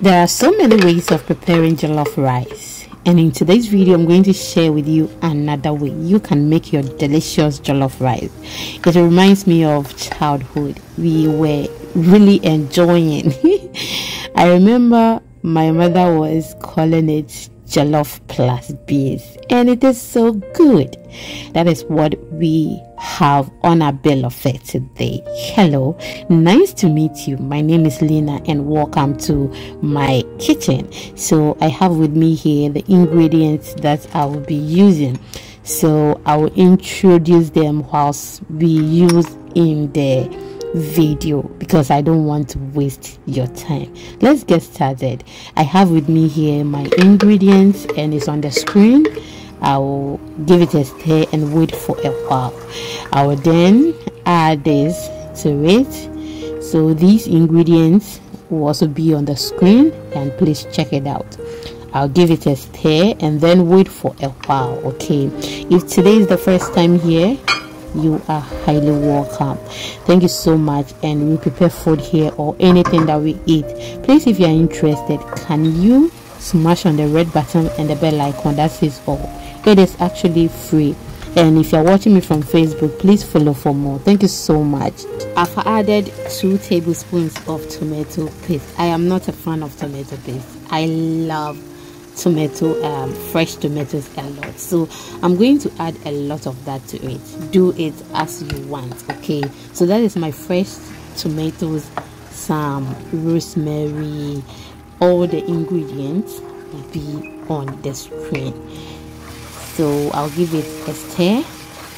There are so many ways of preparing jollof rice and in today's video I'm going to share with you another way you can make your delicious jollof rice. It reminds me of childhood. We were really enjoying. I remember my mother was calling it jollof plus beans and it is so good. That is what we have on our bill of fare today. Hello. Nice to meet you. My name is lena and welcome to my kitchen. So i have with me here the ingredients that i will be using. So i will introduce them whilst we use in the video because I don't want to waste your time. Let's get started. I have with me here my ingredients and it's on the screen. I will give it a stir and wait for a while. I will then add this to it. So these ingredients will also be on the screen and please check it out. I'll give it a stir and then wait for a while okay if today is the first time here you are highly welcome. Thank you so much and we prepare food here or anything that we eat. Please if you are interested can you smash on the red button and the bell icon? That says all. It is actually free. And if you're watching me from facebook please follow for more. Thank you so much. I've added two tablespoons of tomato paste. I am not a fan of tomato paste. I love tomato um, fresh tomatoes a lot so i'm going to add a lot of that to it. Do it as you want okay? So that is my fresh tomatoes some rosemary all the ingredients will be on the screen. So i'll give it a stir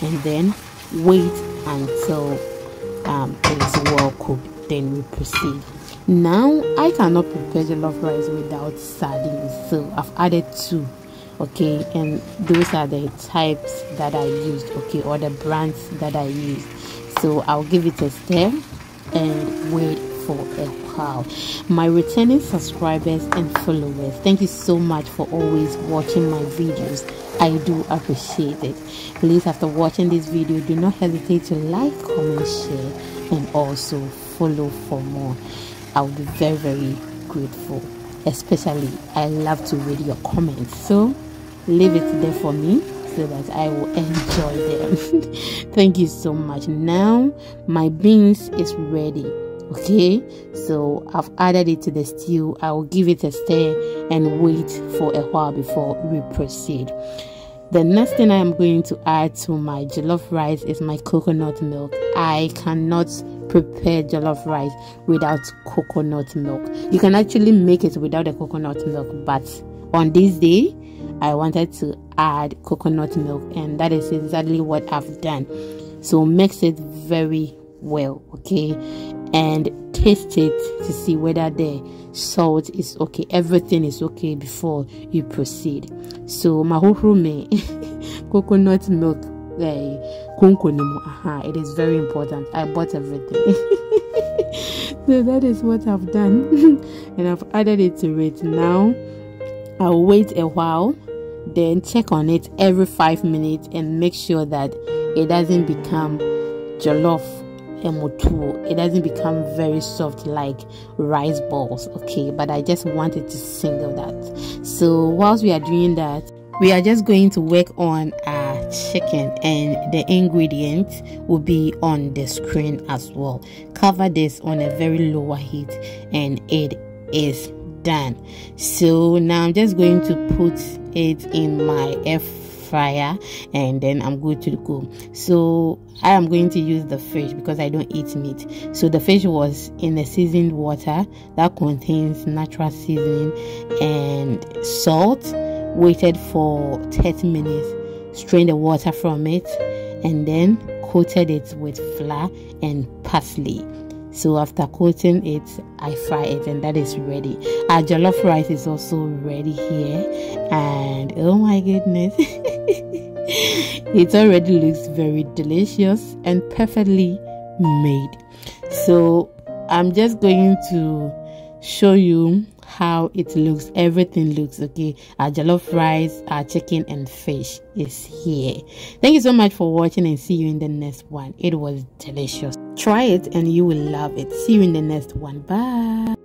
and then wait until um, it's well cooked then we proceed now i cannot prepare jollof rice without sardines. So i've added two okay? And those are the types that i used okay? Or the brands that i used. So i'll give it a stir and wait for a while. My returning subscribers and followers thank you so much for always watching my videos. I do appreciate it. Please after watching this video do not hesitate to like comment share and also follow for more I will be very, very grateful. Especially, I love to read your comments. So, leave it there for me so that I will enjoy them. Thank you so much. Now, my beans is ready. Okay, so I've added it to the stew. I will give it a stir and wait for a while before we proceed. The next thing I am going to add to my jollof rice is my coconut milk. I cannot prepare jollof rice without coconut milk. You can actually make it without the coconut milk, but on this day, I wanted to add coconut milk, and that is exactly what I've done. So mix it very well, okay, and taste it to see whether the salt is okay everything is okay before you proceed so mahohoro coconut milk uh, it is very important. I bought everything. So that is what i've done. And i've added it to it. Now i'll wait a while then check on it every five minutes and make sure that it doesn't become jollof it doesn't become very soft like rice balls okay? But i just wanted to single that. So whilst we are doing that we are just going to work on our chicken and the ingredients will be on the screen as well cover this on a very lower heat and it is done so now i'm just going to put it in my air fryer and then I'm good to go. So I am going to use the fish because I don't eat meat. So the fish was in the seasoned water that contains natural seasoning and salt. Waited for 30 minutes, strained the water from it, and then coated it with flour and parsley. So after coating it, I fry it and that is ready. Our jollof rice is also ready here. And oh my goodness. it already looks very delicious and perfectly made. So I'm just going to show you how it looks. Everything looks okay. Our jollof rice our chicken and fish is here. Thank you so much for watching and see you in the next one. It was delicious. Try it and you will love it. See you in the next one. Bye